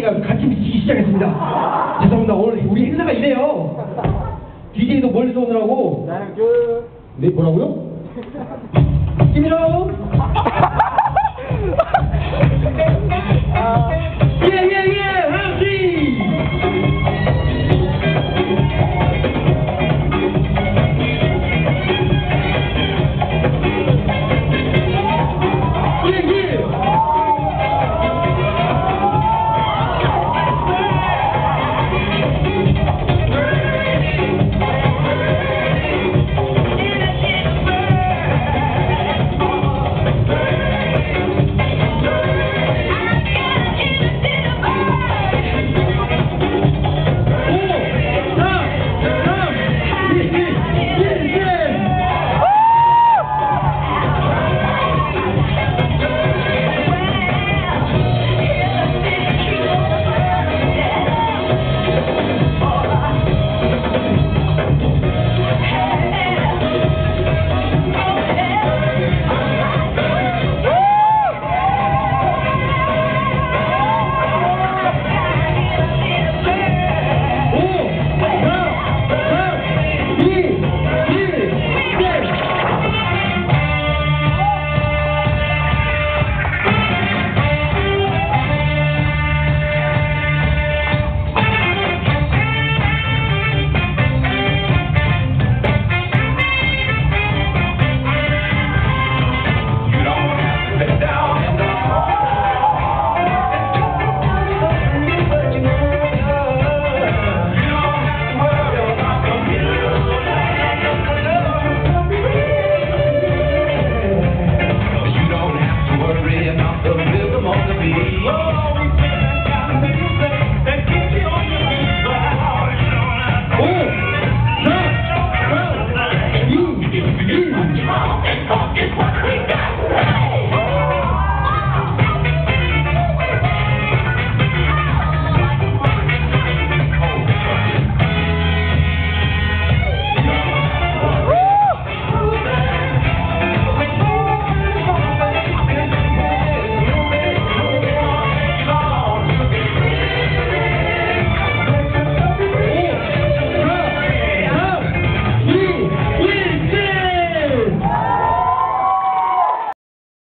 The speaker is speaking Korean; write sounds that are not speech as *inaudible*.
DJ가 같이 미치기 시작했습니다. 죄송합니다. 오늘 우리 행사가 이래요. DJ도 멀리서 오느라고. 나는 그. 네, 뭐라고요? *laughs* 김일호! fucking